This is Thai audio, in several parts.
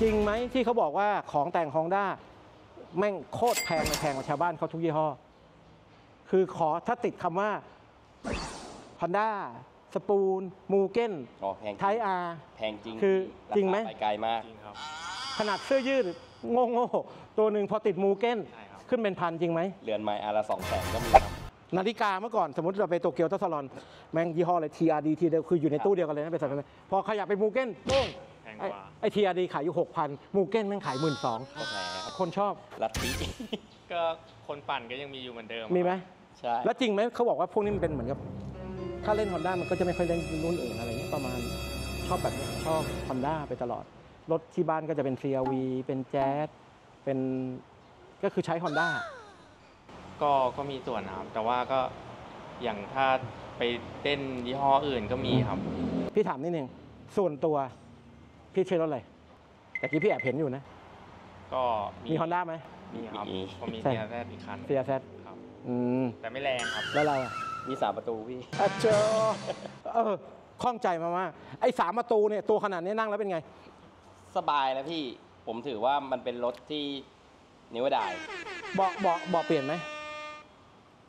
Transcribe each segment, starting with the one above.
จริงไหมที่เขาบอกว่าของแต่งฮองด้าแม่งโคตรแพงเลยแพงกว่าชาวบ้านเขาทุกยี่ห้อ คือขอถ้าติดคำว่า Honda สปูน มูเก้นอ๋อแพงจริงไทอาร์แพงจริงคือาคาจริงไหมไปไกลมาก จริงครับ ขนาดเสื้อยืดโง่โง่ๆตัวหนึ่งพอติดมูเก้น ใช่ครับ ขึ้นเป็นพันจริงไหม เรือนไม้อาละสองแสนก็มีครับ นาฬิกาเมื่อก่อนสมมติเราไปโตเกียวทัสลอน แม่งยี่ห้ออะไร TRD ทีเดียวคืออยู่ในตู้เดียวกันเลยนะเป็นสายพันธุ์พอขยับไปมูเก้นโป้งแพง ไอ้กว่าไอ้ TRD ขายอยู่6,000มูเก้นแม่งขาย1 2ื่นสองก็แพงครับคนชอบลัทธิ ก็คนปั่นก็ยังมีอยู่เหมือนเดิมมีไหมใช่แล้วจริงไหมเขาบอกว่าพวกนี้มันเป็นเหมือนกับ ถ้าเล่น Honda มันก็จะไม่ค่อยเล่นรุ่นอื่นอะไรเงี้ยประมาณชอบแบบเนี้ยชอบ Honda ไปตลอด รถที่บ้านก็จะเป็น CRV เป็นแจ๊สเป็นก็คือใช้ Honda ก็ก็มีส่วนนะครับ แต่ว่าก็อย่างถ้าไปเต้นยี่ห้ออื่นก็มีครับ พี่ถามนิดนึงส่วนตัว พี่ใช้รถอะไรแต่กี้พี่แอบเห็นอยู่นะ ก็มี Honda ไหม มีครับผมมีใช่ เซียแซอีกคัน CRZ ครับ อืมแต่ไม่แรงครับ แล้วเราอะมีสามประตูพี่อะเจอเออข้องใจมามากไอ้สามประตูเนี่ยตัวขนาดนี้นั่งแล้วเป็นไง สบายนะพี่ ผมถือว่ามันเป็นรถที่นิ้วดายเบาะเบาะเบาะเปลี่ยนไหม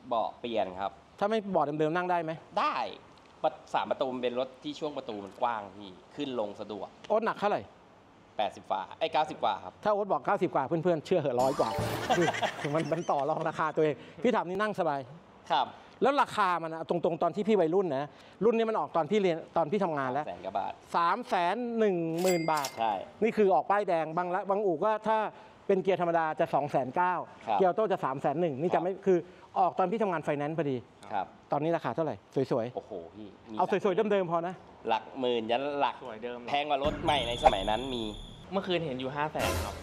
เบาะเปลี่ยนครับ ถ้าไม่เบาะเดิมๆนั่งได้ไหม ได้ประ สามประตูมันเป็นรถที่ช่วงประตูมันกว้างพี่ขึ้นลงสะดวก โอ๊ตหนักเท่าไหร่ 80ฝาไอ้ย90กว่าครับ ถ้าโอ๊ตบอก 90 กว่าเพื่อนๆ เชื่อเหอะร้อยกว่า คือมันมันต่อรองราคาตัวเอง พี่ถามนี่นั่งสบาย ครับ แล้วราคามันอะตรงๆ ตอนที่พี่วัยรุ่นนะ รุ่นนี้มันออกตอนพี่เรียนตอนพี่ทำงานแล้วแสนกว่าบาท3ามแสนหนึ่งหมื่นบาท ใช่ นี่คือออกป้ายแดงบางละบางอู่ก็ถ้าเป็นเกียร์ธรรมดาจะ2องแสนเก้าครับเกียร์ออโต้จะ3ามแสนหนึ่งนี่ครัจะบไม่คือออกตอนพี่ทำงานไฟแนนซ์พอดี ครับ ตอนนี้ราคาเท่าไหร่ สวยโอ้โหพี่มีๆ เอาสวยๆเดิมๆพอนะ หลักหมื่นยันหลักสวยเดิมเลยแพงกว่ารถใหม่ในสมัยนั้นมี เมื่อคืนเห็นอยู่ห้าแสนครับ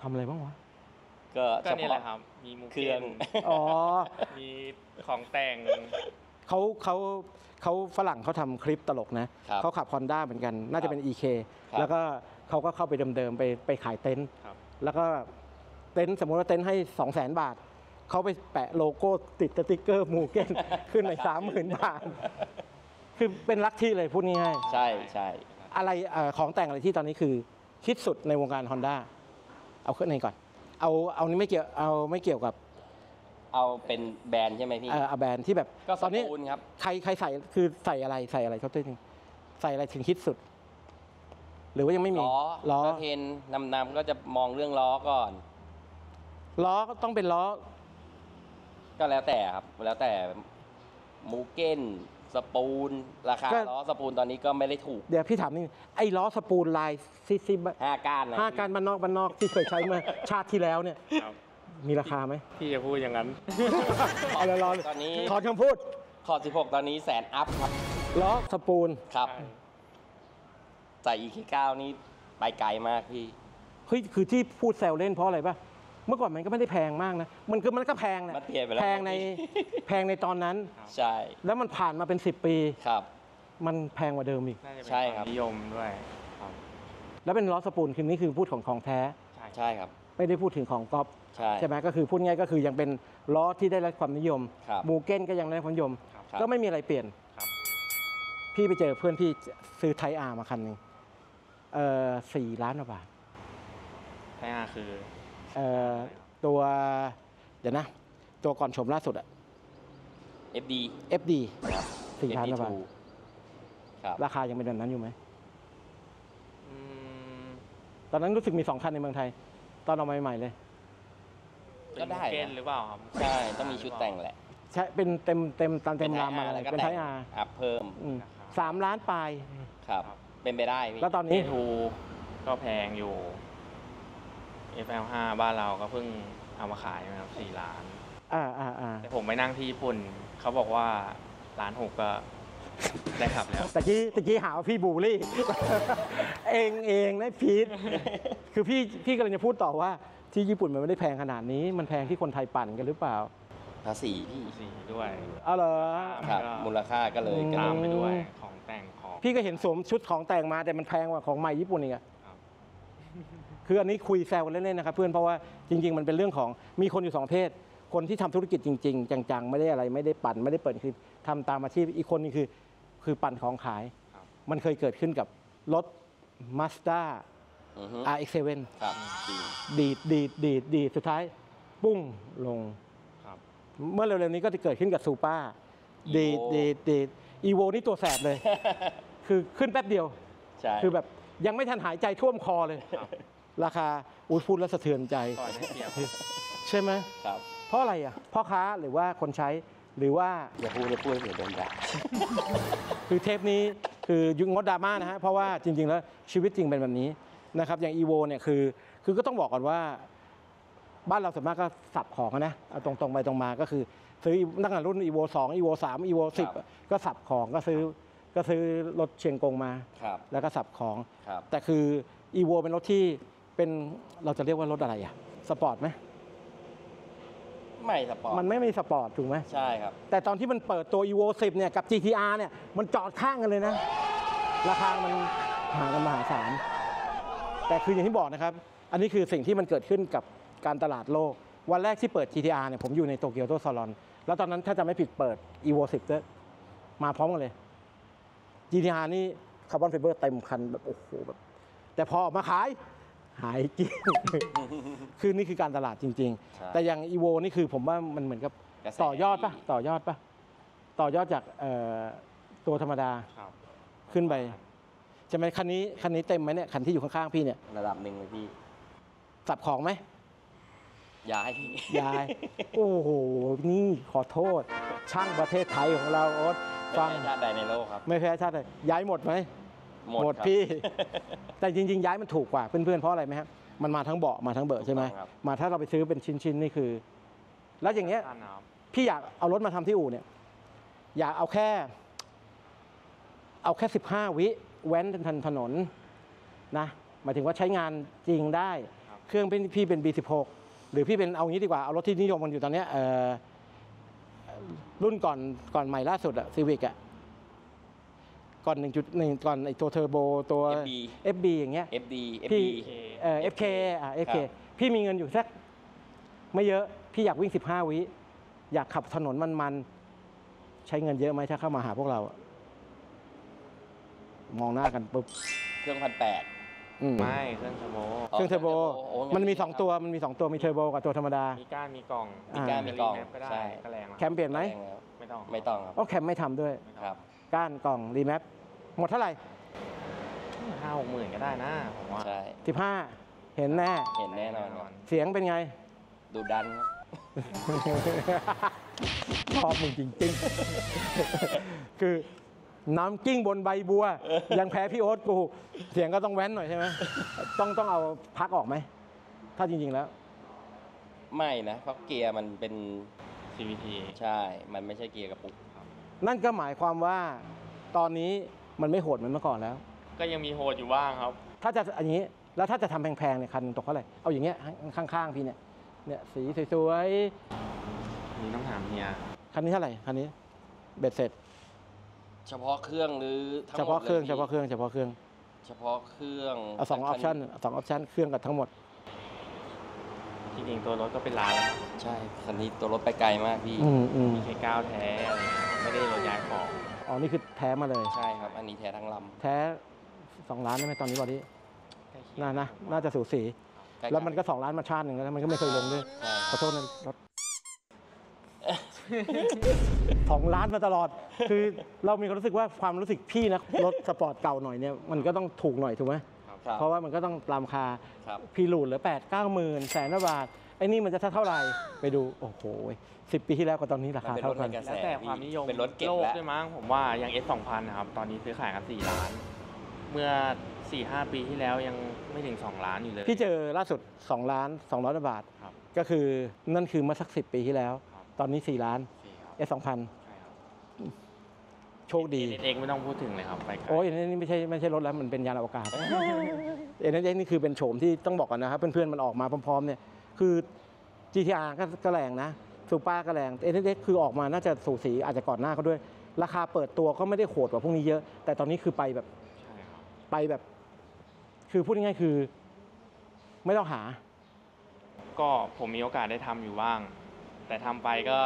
ทำอะไรบ้างวะ ก็ก็เฉนี่แหพาะ ละครับ มีมูเครื่อง อ๋อ มีของแต่ง เขาเขาเขาฝรั่งเขาทำคลิปตลกนะ ครับเขาขับ Honda เหมือนกัน น่าจะเป็น EK ครับแล้วก็เขาก็เข้าไปเดิมๆ ไปไปขายเต็นท์ครับ แล้วก็เต็นท์สมมติว่าเต็นท์ให้ 2 0 0 0 0 0 บาท เขาไปแปะโลโก้ติดสติ๊กเกอร์มูเก้น ขึ้นในสามหมื่นบาท คือเป็นลักที่เลยพูดง่ายใช่ใช่ๆอะไรเอ่อของแต่งอะไรที่ตอนนี้คือฮิตสุดในวงการ Honda เอาขึ้นในก่อน เอาเอานี้ไม่เกี่ยวเอาไม่เกี่ยวกับเอาเป็นแบรนด์ใช่ไหมพี่ เอ่อเอาแบรนด์ที่แบบก็สตอนนี้ปูนครับ ใครใครใส่คือใส่อะไรใส่อะไรเขาตัวนึงใส่อะไรถึงฮิตสุด หรือว่ายังไม่มีล้อล้อก็เทนนำนำๆก็จะมองเรื่องล้อก่อน ล้อก็ต้องเป็นล้อ ก็แล้วแต่ครับ แล้วแต่มูเก้นสปูน ราคาก็ ล้อสปูนตอนนี้ก็ไม่ได้ถูกเดี๋ยวพี่ถามนี่ไอ้ล้อสปูนลายซิซิบห้าก้านนะห้าการบ้านนอกบ้านนอกที่เคยใช้เมื่อชาติที่แล้วเนี่ยครับ มีราคาไหมพี่จะพูดอย่างนั้น เอาเลยรอตอนนี้ถอนคำพูดขอบ16 ตอนนี้แสนอัพครับล้อสปูนครับใส่ EK9 นี่ไปไกลมากพี่ เฮ้ยคือที่พูดแซวเล่นเพราะอะไรป่ะ เมื่อก่อนมันก็ไม่ได้แพงมากนะ มันก็มันก็แพงนะมันเปลี่ยนไปแล้วแพงในแพงในตอนนั้น ใช่ แล้วมันผ่านมาเป็น 10 ปี ครับ มันแพงกว่าเดิมอีก น่าจะเป็นใช่คครับ วามนิยมด้วยครับแล้วเป็นล้อสปูนคือนี่คือพูดของของแท้ ใช่ใช่ครับ ไม่ได้พูดถึงของก๊อปใช่ ใช่ไหมก็คือพูดง่ายก็คือยังเป็นล้อที่ได้รับความนิยมครับมูเก้นก็ยังได้รับความนิยม ครับ ครับ ก็ไม่มีอะไรเปลี่ยน ครับ พี่ไปเจอเพื่อนพี่ซื้อไทอาร์มาคันหนึ่งเอ่อสี่ล้านกว่าบาท ไทยอาคือเอ่อ ตัวเดี๋ยวนะ ตัวก่อนชมล่าสุดอะ FD FD ครับ สี่ล้านกว่าบาท FD2 ครับราคายังเป็นแบบนั้นอยู่ไหม อืมตอนนั้นรู้สึกมีสองคันในเมืองไทย ตอนเอามาใหม่ๆเลย ก็ได้เป็นเกนหรือเปล่าครับใช่ต้องมีชุดแต่งแหละใช่เป็นเต็มเต็มตามเต็มรามมาไทยเลยแล้วก็เป็นไทแต่งอาร์อัพเพิ่มสามล้านปลาย ครับ เป็นไปได้พี่แล้วตอนเอนี้ทูก็แพงอยู่ FL5 บ้านเราก็เพิ่งเอามาขายนะครับสี่ล้าน อ่าอ่าอ่าแต่ผมไปนั่งที่ญี่ปุ่น เขาบอกว่าล้านหกก็ได้ขับแล้ว ตะกี้ตะกี้หาว่าพี่บูลลี่ เองเองนะพีทคือพี่พี่กำลังจะพูดต่อว่าที่ญี่ปุ่นมันไม่ได้แพงขนาดนี้ มันแพงที่คนไทยปั่นกันหรือเปล่าภาษีพี่สีด้วยเอาเหรอ ครับ ก็มูลค่าก็เลยอืมกระตามโดดไปด้วยของแต่งของพี่ก็เห็นสวมชุดของแต่งมาแต่มันแพงกว่าของใหม่ญี่ปุ่นอีกอะ ครับคืออันนี้คุยแซวกันเล่นๆนะครับเพื่อนเพราะว่าจริง ๆ มันเป็นเรื่องของมีคนอยู่สองเพศ คนที่ทำธุรกิจจริง ๆ จังๆ ไม่ได้อะไรไม่ได้ปั่นไม่ได้เปิดคือทำตามอาชีพอีกคนนึงคือคือปั่นของขายครับมันเคยเกิดขึ้นกับรถมาสด้าอือฮึ RX7 ครับจริงดีดดีดดีดดีดสุดท้าย ปุ้งลงครับเมื่อเร็วๆนี้ก็จะเกิดขึ้นกับซูเปอร์ดีด Evo ดีดดีดอีโวนี่ตัวแสบเลย คือขึ้นแป๊บเดียวใช่คือแบบยังไม่ทันหายใจท่วมคอเลยค รับราคาอุ้ยพูดแล้วสะเทือนใจ ก่อนได้เปรียบใช่ไหมครับเพราะอะไรอะพ่อค้าหรือว่าคนใช้หรือว่าอย่าพูดอย่าพูดเดี๋ยวโดนด่าคือเทปนี้คือยุงงดดราม่านะฮะเพราะว่าจริง ๆ แล้วชีวิตจริงเป็นแบบนี้นะครับอย่าง EVO เนี่ยคือคือก็ต้องบอกก่อนว่า บ้านเราส่วนมากก็สับของอะนะเอาตรงๆไปตรงมาก็คือ ซื้อตั้งแต่รุ่น EVO 2 EVO 3 EVO ครับ10อะก็สับของก็ซื้อก็ซื้อรถเชียงกงมา ครับ แล้วก็สับของ ครับ แต่คือ EVO เป็นรถที่ เป็นเราจะเรียกว่ารถอะไรอะสปอร์ตไหมไม่สปอร์ตมันไม่มีสปอร์ตถูกไหมใช่ครับ แต่ตอนที่มันเปิดตัว EVO 10เนี่ยกับ GTR เนี่ยมันจอดข้างกันเลยนะ ราคามันห่างกันมหาศาลแต่คืออย่างที่บอกนะครับ อันนี้คือสิ่งที่มันเกิดขึ้นกับการตลาดโลก วันแรกที่เปิด GTR เนี่ยผมอยู่ใน Tokyo Auto Salon แล้วตอนนั้นถ้าจะไม่ผิดเปิด EVO 10ด้วยมาพร้อมกันเลย GTR นี่คาร์บอนไฟเบอร์เต็มคันแบบโอ้โหแบบแต่พอออกมาขาย หายจริงคือนี่คือการตลาดจริง ใช่ๆ แต่อย่าง EVO นี่คือผมว่ามันเหมือนกับกระแส ต่อยอดปะต่อยอดปะต่อยอดจากเอ่อตัวธรรมดาครับขึ้นไปใช่ไหมคันนี้คันนี้เต็มไหมเนี่ยคันที่อยู่ข้างๆพี่เนี่ยระดับหนึ่งเลยพี่สับของไหม ย้ายพี่ยาย โอ้โห นี่ขอโทษ ช่างประเทศไทยของเราโอ๊ตฟัฟังงชาติใดในโลกครับ ไม่แพ้ชาติเลยย้ายหมดไหม หมดครับ พี่ แต่จริง ๆ ย้ายมันถูกกว่าเพื่อนๆเพราะอะไรไหมครับมันมาทั้งเบาะมาทั้งเบอร์ใช่ไหมถูกต้องครับ มาถ้าเราไปซื้อเป็นชิ้นๆนี่คือ แล้วอย่างเงี้ยท่านนะครับ พี่อยากเอารถมาทำที่อู่เนี่ย อยากเอาแค่ เอาแค่สิบห้าวิแว้นทันถนนนะหมายถึงว่าใช้งานจริงได้ ครับ เครื่องเป็นพี่เป็น B16 หรือพี่เป็นเอางี้ดีกว่า เอารถที่นิยมกันอยู่ตอนเนี้ยเอ่อรุ่นก่อนก่อนใหม่ล่าสุดอะซีวิกอะ ก่อน1.1ก่อนไอตัวเทอร์โบตัว FB FB อย่างเงี้ย FD พี่ FD เอ่อ FK อะ FK ครับ พี่มีเงินอยู่สักไม่เยอะ พี่อยากวิ่ง 15 วิ อยากขับถนนมันๆ ใช้เงินเยอะไหมถ้าเข้ามาหาพวกเราอะมองหน้ากันปุ๊บเครื่องพันแปด อืมไม่เครื่องเทอร์โบเครื่องเทอร์โบ โอ้งั้มันมีครับ2ตัว มันมี 2 ตัวมีเทอร์โบกับตัวธรรมดา มีก้านมีกล่องมีก้านมีกล่อง remap ก็ได้ใช่ ก็แรงแล้ว cam เปลี่ยนไหมแรงแล้วไม่ต้องไม่ต้องครับ โอ้ camไม่ทำด้วย ครับ ก้านกล่อง remap หมดเท่าไหร่ห้าหกหมื่นก็ได้นะผมว่าใช่15เห็นแน่ เห็นแน่นอนครับเสียงเป็นไง ดูดันครับ ชอบมึงจริงๆ คือน้ำกิ้งบนใบบัว ยังแพ้พี่โอ๊ตกู เสียงก็ต้องแว้นหน่อยใช่ไหมต้องต้องเอาพักออกไหม ถ้าจริงๆแล้ว ไม่นะ เพราะเกียร์มันเป็น CVT ใช่ มันไม่ใช่เกียร์กระปุก นั่นก็หมายความว่าตอนนี้มันไม่โหดเหมือนเมื่อก่อนแล้ว ก็ยังมีโหดอยู่บ้างครับ ถ้าจะอย่างนี้แล้วถ้าจะทำแพงๆเนี่ยคันตกเท่าไหร่เอาอย่างเงี้ยข้างๆพี่เนี่ยเนี่ยสีสวยนี่ต้องถามเฮีย ๆคันนี้เท่าไหร่คันนี้เบ็ดเสร็จ เฉพาะเครื่องหรือทั้งเฉหมพาะดเครื่องลยเฉพาะเครื่องเฉพาะเครื่องเฉพาะเครื่องเอาสองออปชั่นสองออปชั่นเครื่องกับทั้งหมดจริงๆตัวรถก็เป็นล้านแล้วใช่คันนี้ตัวรถไปไกลมากพี่อืมอืม มีแค่ก้าวแท้อะไรเงี้ย ไม่ได้รถย้ายของ อ๋อ นี่คือแท้มาเลย ใช่ครับ อันนี้แท้ทั้งลแท้สองล้านได้ไหมตอนนี้บอดี้ใกล้เคียงน่านะ น่าจะสูสีำใกล้ๆแล้วมันก็สองล้านมาชาติหนึ่งแล้วมันก็ไม่เคยลงด้วยใช่ขอโทษนะรถสองล้านมาตลอด คือเรามีความรู้สึกว่าความรู้สึกพี่นะรถสปอร์ตเก่าหน่อยเนี่ยมันก็ต้องถูกหน่อยถูกไหมครับเพราะว่ามันก็ต้องตามคาครับพีรูดเหลือแปดเก้าหมื่นแสนบาท ไอ้นี่มันจะเท่าไหร่ไปดูโอ้โหสิบปีที่แล้วกับตอนนี้ราคาเท่ากันมันเป็นรถในกระแสแล้วแต่ความนิยมเป็นรถเก็บโลกแล้วด้วยมั้งผมว่าอย่าง S 2 0 0นะครับตอนนี้ซื้อขายกัน4ล้าน เมื่อ 4-5 ปีที่แล้วยังไม่ถึง 2 ล้านอยู่เลย พี่เจอล่าสุด 2 ล้าน200บาทครับก็คือนั่นคือเมื่อสักสิบปีที่แล้วครับตอนนี้ 4 ล้านสี่ครับ S2000ใช่ครับโชคดีเองไม่ต้องพูดถึงเลยครับไปไกลโอ้ยอันนี้ไม่ใช่ไม่ใช่รถแล้วมันเป็นยานอวกาศ NSX นี่คือเป็นโฉมที่ต้องบอกกันนะครับเพื่อนๆมันออกมาพร้อมๆเนี่ย คือ GTR ก็ก็แรงนะ Supra ก็แรง NSX คือออกมาน่าจะสูสีอาจจะก่อนหน้าเขาด้วย ราคาเปิดตัวก็ไม่ได้โหดกว่าพวกนี้เยอะ แต่ตอนนี้คือไปแบบใช่ครับ ไปแบบ คือพูดง่ายๆคือ ไม่ต้องหา ก็ผมมีโอกาสได้ทำอยู่บ้าง แต่ทำไปก็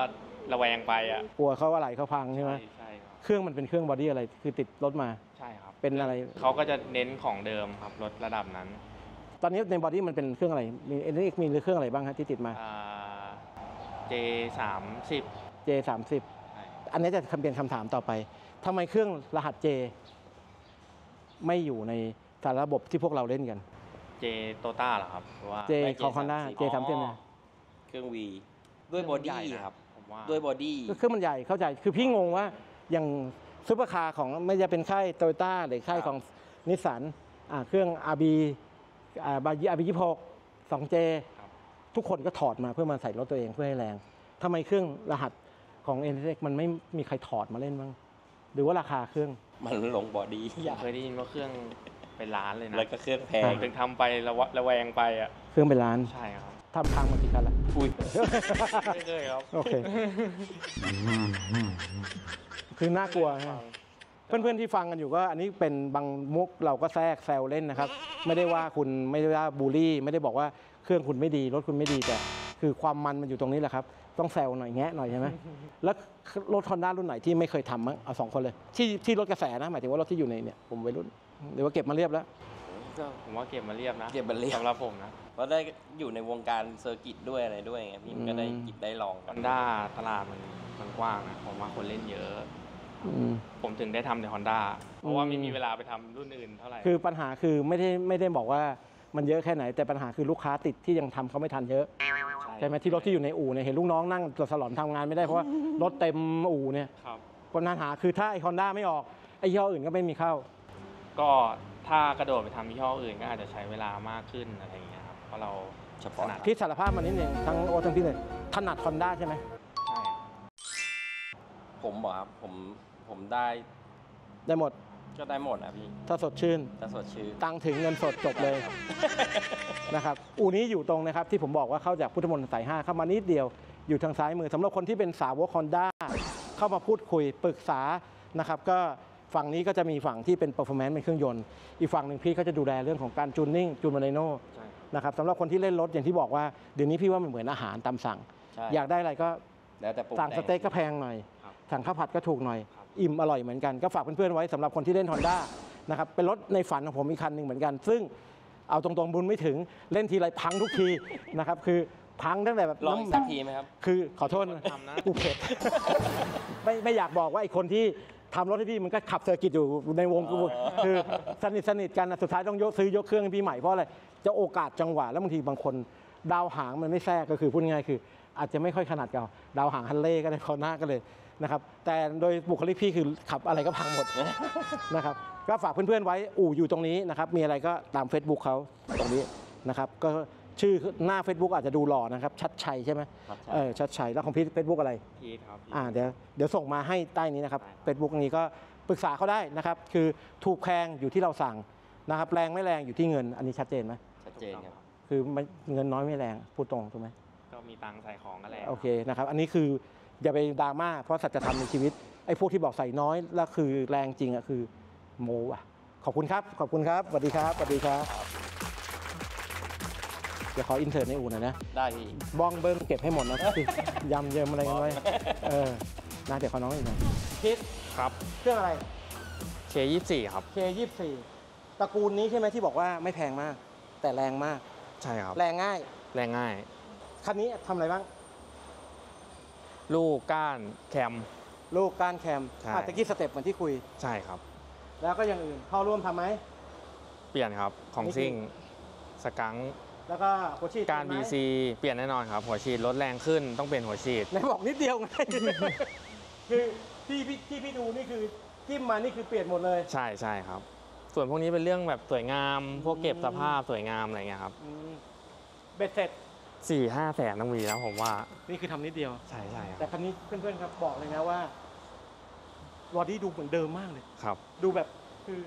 ระแวงไปอะกลัวเขาอะไรเขาพังใช่ไหมใช่ครับ เครื่องมันเป็นเครื่อง body อะไร คือติดรถมา ใช่ครับเป็นอะไร เขาก็จะเน้นของเดิมครับรถระดับนั้น ตอนนี้ใน body มันเป็นเครื่องอะไร มี NSX มีเครื่องอะไรบ้างฮะที่ติดมาอ่า J สามสิบ J 3 0อันนี้จะเปลี่ยนคำถามต่อไปทำไมเครื่องรหัส J ไม่อยู่ในสารระบบที่พวกเราเล่นกัน J โตต้าเหรอครับหรือว่า J ไม่ของ Honda J 3 0อ๋อเนี่ยเครื่องวีด้วย body ใหญ่นะครับผมว่าด้วย body เครื่องมันใหญ่เข้าใจ คือพี่งงว่าอย่างซุปเปอร์คาร์ของไม่จะเป็นค่ายโตโยต้าหรือค่ายของนิสสันอ่าเครื่อง RB อ่าบายี RB 26 2J ครับทุกคนก็ถอดมาเพื่อมาใส่รถตัวเองเพื่อให้แรงทำไมเครื่องรหัสของ NSX มันไม่มีใครถอดมาเล่นบ้างหรือว่าราคาเครื่องมันลง body ผมเคยได้ยินว่าเครื่องเป็นล้านเลยนะแล้วก็เครื่องแพง ผมถึงทำไประวะระแวงไปอะเครื่องเป็นล้านใช่ครับทำพังมากี่คันละอุ้ยไม่เคยครับโอเคคือน่ากลัวฮะ เพื่อนๆที่ฟังกันอยู่ก็อันนี้เป็นบางมุกเราก็แทรกแซวเล่นนะครับ ไม่ได้ว่าคุณไม่ได้ว่าบูลลี่ ไม่ได้บอกว่าเครื่องคุณไม่ดีรถคุณไม่ดีแต่คือความมันมันอยู่ตรงนี้แหละครับ ต้องแซวหน่อยแงะหน่อยใช่ไหมแล้วรถฮอนด้ารุ่นไหนที่ไม่เคยทำมั้งเอาสองคนเลย ที่ที่รถกระแสนะหมายถึงว่ารถที่อยู่ในเนี่ยผมวัยรุ่นหรือว่าเก็บมาเรียบแล้วก็ผมว่าเก็บมาเรียบนะเก็บมาเรียบ สำหรับผมนะเพราะได้อยู่ในวงการ circuit ด้วยอะไรด้วยไงพี่มันก็ได้อืมหยิบได้ลองกัน ฮอนด้าตลาดมันมันกว้างนะผมว่าคนเล่นเยอะอืม ผมถึงได้ทำในฮอนด้าเพราะว่าอืมไม่มีเวลาไปทำรุ่นอื่นเท่าไหร่ คือปัญหาคือไม่ได้ไม่ได้บอกว่ามันเยอะแค่ไหน แต่ปัญหาคือลูกค้าติดที่ยังทำเขาไม่ทันเยอะ ใช่ไหมที่รถที่อยู่ในอู่เนี่ยเห็นลูกน้องนั่งสลอนทำงานไม่ได้เพราะว่ารถเต็มอู่เนี่ยครับ ปัญหาคือถ้าไอคอนด้าไม่ออกไอยี่ห้ออื่นก็ไม่มีเข้า ก็ถ้ากระโดดไปทำยี่ห้ออื่นก็อาจจะใช้เวลามากขึ้นอะไรอย่างเงี้ยครับ เพราะเราเฉพาะถนัดพี่สารภาพมานิดนึงทั้งโอตทั้งพี่เนี่ยถนัดคอนด้าใช่ไหมใช่ ผมบอกครับผม ผมได้ได้หมด ก็ได้หมดนะพี่ถ้าสดชื่นถ้าสดชื่นตังค์ถึงเงินสดจบเลย นะครับ อูนี้อยู่ตรงนะครับที่ผมบอกว่าเข้าจากพุทธมณฑลสาย5เข้ามานิดเดียวอยู่ทางซ้ายมือสำหรับคนที่เป็นสาวกคอนด้าเข้ามาพูดคุยปรึกษานะครับ ก็ฝั่งนี้ก็จะมีฝั่งที่เป็น performance เป็นเครื่องยนต์ อีกฝั่งหนึ่งพี่ก็จะดูแลเรื่องของการจูนนิ่งจูนมาไนโนใช่นะครับสำหรับคนที่เล่นรถอย่างที่บอกว่าเดี๋ยวนี้พี่ว่ามันเหมือนอาหารตามสั่ง ใช่อยากได้อะไรก็แล้วแต่ปรุงสั่งแต่สเต็กก็แพงหน่อยครับสั่งข้าวผัดก็ถูกหน่อยครับ อิ่มอร่อยเหมือนกันก็ฝากเพื่อนๆไว้สำหรับคนที่เล่น Honda นะครับเป็นรถในฝันของผมอีกคันหนึ่งเหมือนกัน ซึ่งเอาตรงๆบุญไม่ถึงเล่นทีไรพังทุกทีนะครับคือพังตั้งแต่แบบลองอีกน้ำสักทีไหมครับ คือขอโทษนะทำนะกูเผ็ดไม่ไม่อยากบอกว่าไอ้คนที่ทำรถให้พี่มันก็ขับ circuit อยู่ในวงกูอ๋อคือสนิทสนิทกันนะสุดท้ายต้องยกซื้อยกเครื่องให้พี่ใหม่เพราะอะไรจะโอกาสจังหวะแล้วบางทีบางคน ดาวหางมันไม่แทรกก็คือพูดง่ายๆคือ อาจจะไม่ค่อยขนาดเก่าดาวหางฮันเล่ก็ได้คอหน้าก็เลย นะครับแต่โดยบุคลิกพี่คือขับอะไรก็พังหมด นะครับก็ฝากเพื่อนๆไว้อู่อยู่ตรงนี้นะครับมีอะไรก็ตาม Facebook เขาตรงนี้นะครับก็ชื่อหน้า Facebook อาจจะดูหล่อนะครับชัดชัยใช่ไหมชัดชัย เออชัดชัยแล้วของพี่ Facebook อะไร พีทครับพีทอ่าเดี๋ยวเดี๋ยวส่งมาให้ใต้นี้นะครับได้เฟซบุ๊กนี้ก็ปรึกษาเขาได้นะครับ คือถูกแพงอยู่ที่เราสั่งนะครับแรงไม่แรงอยู่ที่เงิน อันนี้ชัดเจนไหมชัดเจนครับ คือไม่เงินน้อยไม่แรงพูดตรงถูกไหมก็มีตังค์ใส่ของก็แล้วโอเคนะครับ อันนี้คือ อย่าไปดราม่าเพราะสัจธรรมในชีวิตไอ้พวกที่บอกใส่น้อยแล้วคือแรงจริงอะคือโมอะขอบคุณครับ ขอบคุณครับสวัสดีครับสวัสดีครับเดี๋ยวขออินเสิร์ตในอู่หน่อยนะได้พี่บ้องเบิ้งเก็บให้หมดนะยำเยิมอะไรกันไว้เออนะเดี๋ยวขอน้องอีกหน่อยพิษครับเครื่องอะไร เคยี่สี่ครับ K24 ตระกูลนี้ใช่ไหมที่บอกว่าไม่แพงมาก แต่แรงมาก ใช่ครับ แรงง่าย แรงง่าย คันนี้ทำอะไรบ้าง ลูกก้านแคม ลูกก้านแคมใช่ อาจจะกี้สเต็ปเหมือนที่คุย ใช่ครับ แล้วก็อย่างอื่นเข้าร่วมทำไหม เปลี่ยนครับของนี่คือ ซิ่งสกังแล้วก็หัวฉีดการเปลี่ยนไหม BC เปลี่ยนแน่นอนครับ หัวฉีดลดแรงขึ้นต้องเปลี่ยนหัวฉีด ไหนบอกนิดเดียวไง คือที่พี่ที่พี่ดูนี่คือจิ้มมานี่คือเปลี่ยนหมดเลย ใช่ใช่ครับ ส่วนพวกนี้เป็นเรื่องแบบสวยงาม พวกเก็บอืมสภาพสวยงามอะไรเงี้ยครับ อืมเบ็ดเสร็จ สี่ห้าแสนต้องมีแล้วผมว่านี่คือทำนิดเดียว ใช่ใช่คแต่รับคันนี้เพื่อนๆครับบอกเลยนะว่าบอดี้ดูเหมือนเดิมมากเลย ครับ ดูแบบคือ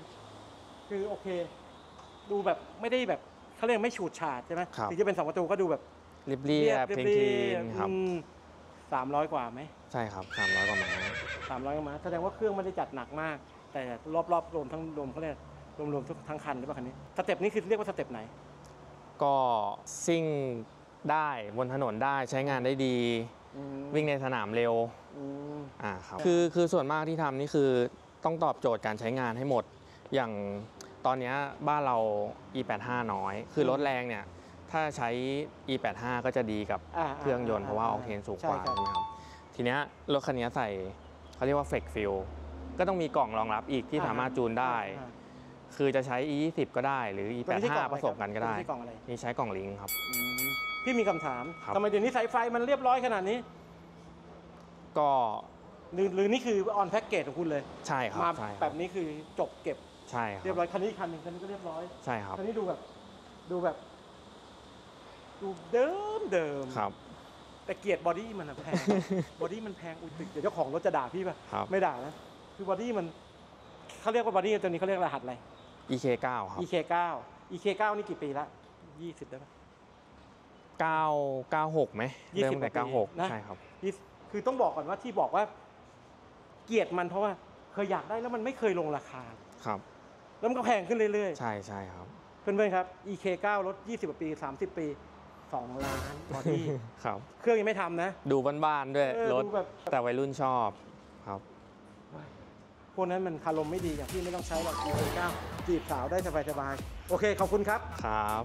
คือโอเค ดูแบบไม่ได้แบบเขาเรียกไม่ฉูดฉาดใช่ไหมครับ ถึงจะเป็นสองประตูก็ดูแบบเรียบเรียบ clean clean ครับสามร้อยกว่าไหมใช่ครับสามร้อยกว่าม้าสามร้อยกว่าม้าแสดงว่าเครื่องไม่ได้จัดหนักมาก แต่รอบๆรวมทั้งรวมเขาเรียกรวมรวมๆทั้งคันหรือเปล่าคันนี้ step นี้คือเรียกว่า step ไหน ก็ซิ่ง ได้บนถนนได้ใช้งานได้ดีอืมวิ่งในสนามเร็วอืมอ่าครับคือคือส่วนมากที่ทำนี่คือต้องตอบโจทย์การใช้งานให้หมด อย่างตอนเนี้ยบ้านเรา e85 น้อย คือรถแรงเนี่ย ถ้าใช้ e85 ก็จะดีกับอ่าเครื่องยนต์เพราะว่าออกเทนสูงกว่าใช่ครับใช่ไหมครับ ทีเนี้ยรถคันนี้ใส่เขาเรียกว่า flex fuel ก็ต้องมีกล่องรองรับอีกที่สามารถจูนได้อ่าคือจะใช้ e20 ก็ได้หรือตัวนี้ที่กล่อง e85 ผสมกันก็ได้ตัวที่กล่องอะไรนี่ใช้กล่องลิงก์ครับอืม พี่มีคำถามครับ ทำไมเดี๋ยวนี้สายไฟมันเรียบร้อยขนาดนี้ ก็หรือหรือนี่คือ on package ของคุณเลย ใช่ครับมาแบบนี้ใช่ครับคือจบเก็บเรียบร้อยใช่ครับคันนี้คันหนึ่งคันนี้ก็เรียบร้อยใช่ครับคันนี้ดูแบบดูแบบ ดูเดิมเดิมครับ แต่เกียรติ body มันอะแพง body มันแพงอุ้ยเดี๋ยวเจ้าของรถจะด่าพี่ป่ะครับ ไม่ด่านะคือ body มันเขาเรียกว่า body ตัวนี้เขาเรียกรหัสอะไร EK9 ครับ EK9 EK9 นี่กี่ปีละยี่สิบได้ปะ 9 96ไหมยี่เริ่สิมบแต่กว่าปีนะ96ใช่ครับยี่สิบคือต้องบอกก่อนว่าที่บอกว่า เกลียดมันเพราะว่าเคยอยากได้แล้วมันไม่เคยลงราคา ครับ แล้วมันก็แพงขึ้นเรื่อยใช่ใช่ครับ ๆ เพื่อนๆครับ EK9 รถ 20กว่าปี 30 ปี 2 ล้านบอดี้ ครับ เครื่องยังไม่ทำนะ ดูบ้านๆด้วยเออรถดูแบบ แต่วัยรุ่นชอบครับ พวกนั้นมันคารมไม่ดีอย่างที่ไม่ต้องใช้หรอก EK9 จีบสาวได้สบายๆ โอเค ขอบคุณครับ ครับ